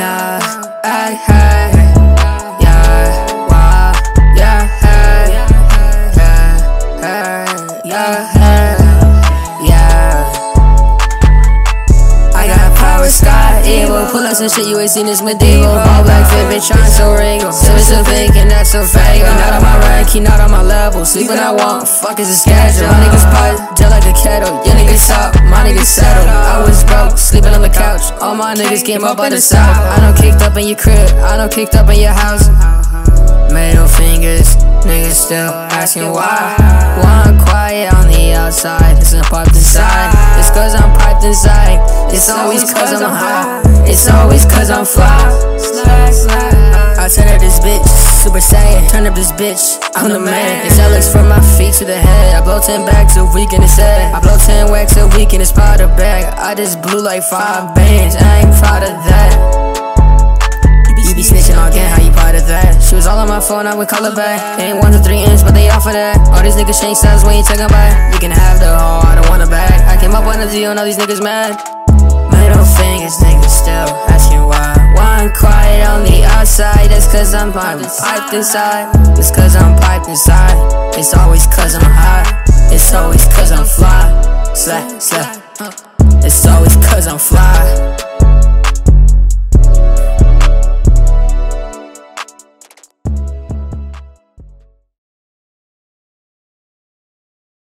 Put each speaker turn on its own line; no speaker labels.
Yeah, hey, hey. Yeah, wow. Yeah, hey. Yeah, hey. Yeah, hey. Yeah. I got power, sky, evil. Pull up some shit you ain't seen this medieval. All black fit, bitch, trying so regal. So it's a fake and that's a fake. Not on my rank, he not on my level. Sleep when I want, fuck is a schedule. My niggas pot, just like a kettle. Your niggas top, my niggas settle. I was broke, sleeping on the couch. All my niggas came up by the south. I don't kicked up in your crib, I don't kicked up in your house. Middle fingers, niggas still asking why. Why I'm quiet on the outside, it's I'm piped inside. It's cause I'm piped inside. It's always cause I'm high. It's always cause I'm fly. I turn up this bitch, super saiyan. Turn up this bitch, I'm the man. It's Alex from my feet to the head. I blow 10 bags a week in his head. I blow 10 wax a week in his powder bag. I just blew like five bands, I ain't proud of that. You be snitching all again, how you part of that? She was all on my phone, I would call her back. Ain't one to three inch, but they offer that. All these niggas change styles when you them back. You can have the whole, I don't want it back. I came up on the deal, now these niggas mad. Cause I'm piped, piped inside. It's cause I'm piped inside. It's always cause I'm hot. It's always cause I'm fly. Slap, slap. It's always cause I'm fly.